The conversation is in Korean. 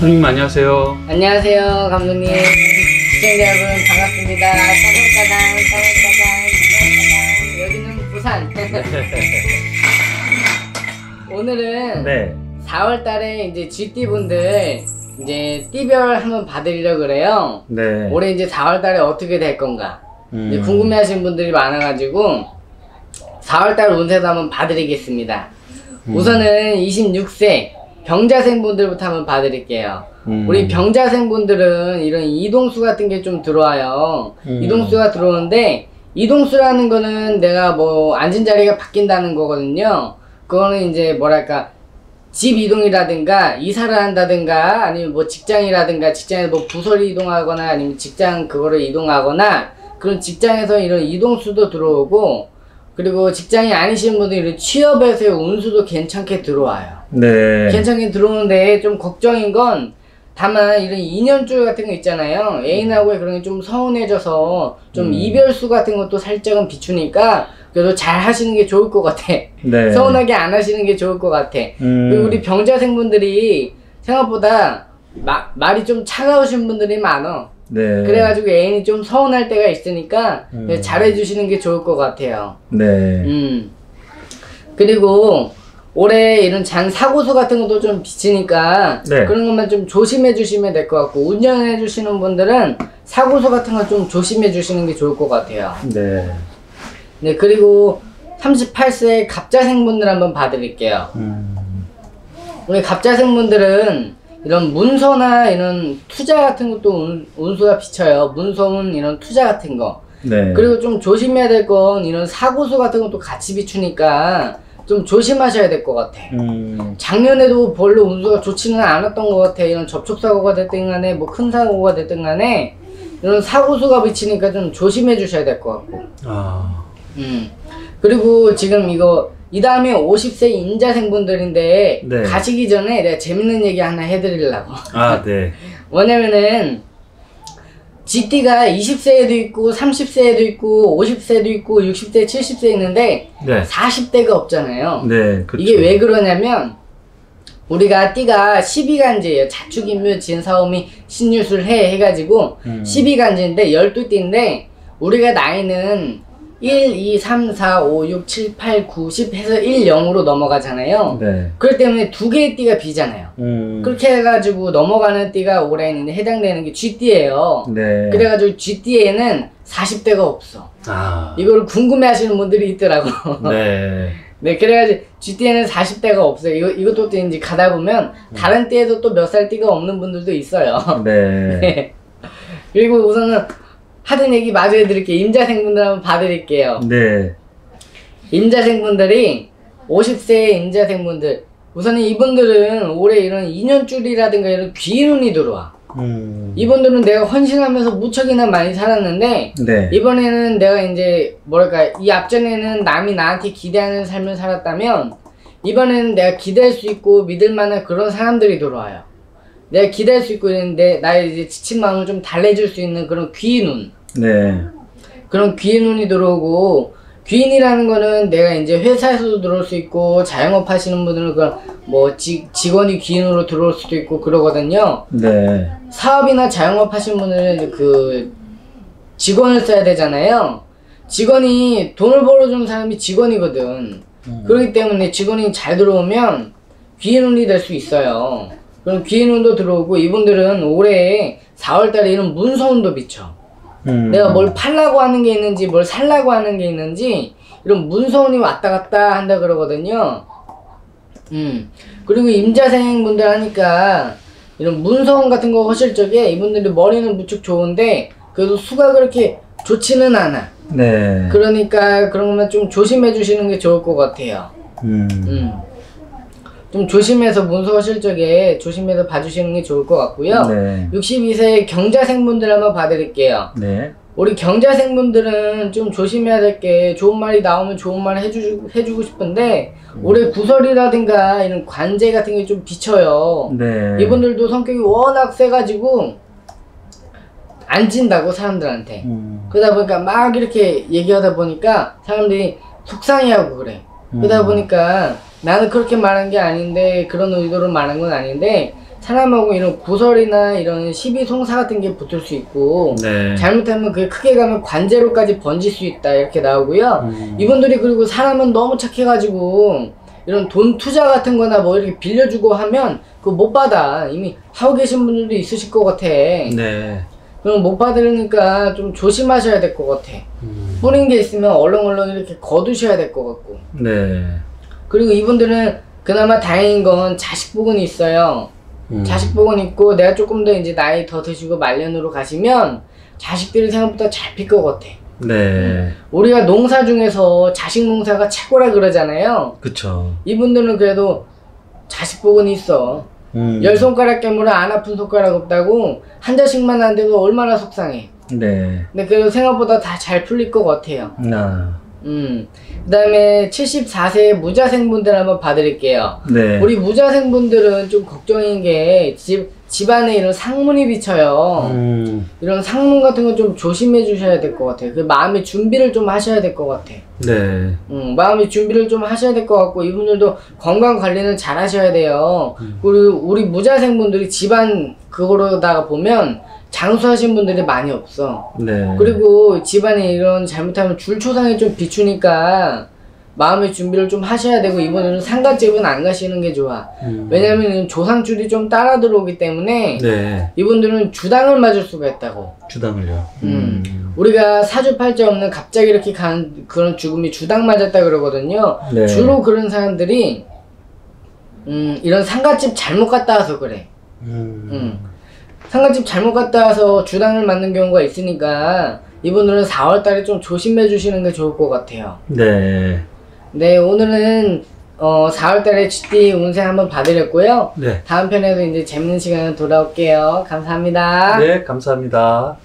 선생님 안녕하세요. 안녕하세요, 감독님. 시청자 여러분, 반갑습니다. 따단따단, 따단따단, 여기는 부산. 오늘은 네. 4월 달에 이제 GT 분들 이제 띠별 한번 받으려고 그래요. 네. 올해 이제 4월 달에 어떻게 될 건가. 음. 이제 궁금해 하시는 분들이 많아가지고 4월 달 운세도 한번 봐드리겠습니다. 음. 우선은 26세 병자생 분들부터 한번 봐드릴게요. 음. 우리 병자생 분들은 이런 이동수 같은 게 좀 들어와요. 음. 이동수가 들어오는데 이동수라는 거는 내가 뭐 앉은 자리가 바뀐다는 거거든요. 그거는 이제 뭐랄까 집 이동이라든가 이사를 한다든가 아니면 뭐 직장이라든가 직장에서 뭐 부서를 이동하거나 아니면 직장 그거를 이동하거나 그런 직장에서 이런 이동수도 들어오고 그리고 직장이 아니신 분들이 이런 취업에서의 운수도 괜찮게 들어와요. 네. 괜찮게 들어오는데 좀 걱정인 건 다만 이런 인연줄 같은 거 있잖아요. 애인하고의 그런 게 좀 서운해져서 좀 음. 이별수 같은 것도 살짝은 비추니까 그래도 잘 하시는 게 좋을 것 같아. 네. 서운하게 안 하시는 게 좋을 것 같아. 음. 그리고 우리 병자생분들이 생각보다 마, 말이 좀 차가우신 분들이 많어. 네. 그래가지고 애인이 좀 서운할 때가 있으니까 음. 잘해주시는 게 좋을 것 같아요. 네. 음. 그리고 올해 이런 잔 사고수 같은 것도 좀 비치니까 네. 그런 것만 좀 조심해 주시면 될 것 같고 운전해 주시는 분들은 사고수 같은 거 좀 조심해 주시는 게 좋을 것 같아요. 네. 네 그리고 38세 갑자생 분들 한번 봐드릴게요. 음. 우리 갑자생 분들은 이런 문서나 이런 투자 같은 것도 운, 운수가 비쳐요. 문서운 이런 투자 같은 거. 네. 그리고 좀 조심해야 될 건 이런 사고수 같은 것도 같이 비추니까 좀 조심하셔야 될 것 같아. 음. 작년에도 별로 운수가 좋지는 않았던 것 같아. 이런 접촉사고가 됐든 간에 뭐 큰 사고가 됐든 간에 이런 사고수가 비치니까 좀 조심해 주셔야 될 것 같고. 아. 음. 그리고 지금 이거 이 다음에 50세 인자생분들인데 네. 가시기 전에 내가 재밌는 얘기 하나 해드리려고. 아, 네. 뭐냐면은 GT가 20세에도 있고 30세에도 있고 50세도 있고 60세, 70세 있는데 네. 40대가 없잖아요. 네. 그렇죠. 이게 왜 그러냐면 우리가 띠가 12간지예요. 자축인묘 진사오미 신유술 해 해가지고 음. 12간지인데 12띠인데 우리가 나이는 1, 2, 3, 4, 5, 6, 7, 8, 9, 10 해서 1, 0으로 넘어가잖아요. 네. 그렇기 때문에 두 개의 띠가 비잖아요. 음. 그렇게 해가지고 넘어가는 띠가 올해는 해당되는 게 G띠예요. 네. 그래가지고 G띠에는 40대가 없어. 아. 이거를 궁금해 하시는 분들이 있더라고. 네. 네, 그래가지고 G띠에는 40대가 없어요. 이거, 이것도 또 이제 가다 보면 다른 띠에도 또 몇 살 띠가 없는 분들도 있어요. 네. 네. 그리고 우선은 하던 얘기 마저 해드릴게요. 임자생분들 한번 봐드릴게요. 네. 임자생분들이 50세 임자생분들 우선은 이분들은 올해 이런 인연줄이라든가 이런 귀운이 들어와. 음. 이분들은 내가 헌신하면서 무척이나 많이 살았는데 네. 이번에는 내가 이제 뭐랄까 이 앞전에는 남이 나한테 기대하는 삶을 살았다면 이번에는 내가 기대할 수 있고 믿을 만한 그런 사람들이 들어와요. 내가 기대할 수 있고 있는데 나의 이제 지친 마음을 좀 달래줄 수 있는 그런 귀인 눈 네. 그런 귀인 눈이 들어오고 귀인이라는 거는 내가 이제 회사에서도 들어올 수 있고 자영업 하시는 분들은 그런 뭐 직, 직원이 귀인으로 들어올 수도 있고 그러거든요. 네. 사업이나 자영업 하신 분은 그 직원을 써야 되잖아요. 직원이 돈을 벌어주는 사람이 직원이거든. 음. 그렇기 때문에 직원이 잘 들어오면 귀인운이 될 수 있어요. 그럼 귀인운도 들어오고 이분들은 올해 4월달에 이런 문서운도 비쳐. 음. 내가 뭘 팔라고 하는 게 있는지 뭘 살라고 하는 게 있는지 이런 문서운이 왔다 갔다 한다 그러거든요. 음. 그리고 임자생 분들 하니까 이런 문서운 같은 거 하실 적에 이분들이 머리는 무척 좋은데 그래도 수가 그렇게 좋지는 않아. 네. 그러니까 그런 거면 좀 조심해 주시는 게 좋을 것 같아요. 음. 음. 좀 조심해서 문서 하실 적에 조심해서 봐주시는 게 좋을 것 같고요. 네. 62세 경자생분들 한번 봐드릴게요. 네. 우리 경자생분들은 좀 조심해야 될 게 좋은 말이 나오면 좋은 말 해주, 해주고 싶은데 올해 구설이라든가 이런 관제 같은 게 좀 비쳐요. 네. 이분들도 성격이 워낙 세가지고 안 진다고 사람들한테. 음. 그러다 보니까 막 이렇게 얘기하다 보니까 사람들이 속상해하고 그래. 그러다 음. 보니까 나는 그렇게 말한 게 아닌데 그런 의도로 말한 건 아닌데 사람하고 이런 구설이나 이런 시비 송사 같은 게 붙을 수 있고 네. 잘못하면 그게 크게 가면 관제로까지 번질 수 있다 이렇게 나오고요. 음. 이분들이 그리고 사람은 너무 착해가지고 이런 돈 투자 같은 거나 뭐 이렇게 빌려주고 하면 그거 못 받아. 이미 하고 계신 분들도 있으실 것 같아. 네. 그럼 못 받으니까 좀 조심하셔야 될 것 같아. 음. 뿌린 게 있으면 얼렁얼렁 이렇게 거두셔야 될 것 같고. 네. 그리고 이분들은 그나마 다행인 건 자식 복은 있어요. 음. 자식 복은 있고 내가 조금 더 이제 나이 더 드시고 말년으로 가시면 자식들이 생각보다 잘 필 것 같아. 네. 우리가 농사 중에서 자식 농사가 최고라 그러잖아요. 그쵸. 이분들은 그래도 자식 복은 있어. 음. 열 손가락 깨물어 안 아픈 손가락 없다고 한 자식만 안 돼도 얼마나 속상해. 네. 근데 그래도 생각보다 다 잘 풀릴 것 같아요. 아. 음. 그 다음에 74세 무자생분들 한번 봐드릴게요. 네. 우리 무자생분들은 좀 걱정인 게 집, 집안에 이런 상문이 비쳐요. 음. 이런 상문 같은 거좀 조심해 주셔야 될 것 같아요. 그 마음의 준비를 좀 하셔야 될 것 같아. 네. 음, 마음의 준비를 좀 하셔야 될 것 같고, 이분들도 건강 관리는 잘 하셔야 돼요. 그리고 우리 무자생분들이 집안 그거로다가 보면 장수하신 분들이 많이 없어. 네. 그리고 집안에 이런 잘못하면 줄초상이 좀 비추니까 마음의 준비를 좀 하셔야 되고 이번에는 상가집은 안 가시는 게 좋아. 음. 왜냐면 조상줄이 좀 따라 들어오기 때문에 네. 이분들은 주당을 맞을 수가 있다고. 주당을요. 음. 우리가 사주팔자 없는 갑자기 이렇게 가는 그런 죽음이 주당 맞았다 그러거든요. 네. 주로 그런 사람들이 음, 이런 상가집 잘못 갔다 와서 그래. 음. 음. 상가집 잘못 갔다 와서 주당을 맞는 경우가 있으니까 이분들은 4월 달에 좀 조심해 주시는 게 좋을 것 같아요. 네. 네, 오늘은 어, 4월 달에 GT 운세 한번 봐드렸고요. 네. 다음 편에도 이제 재밌는 시간에 돌아올게요. 감사합니다. 네, 감사합니다.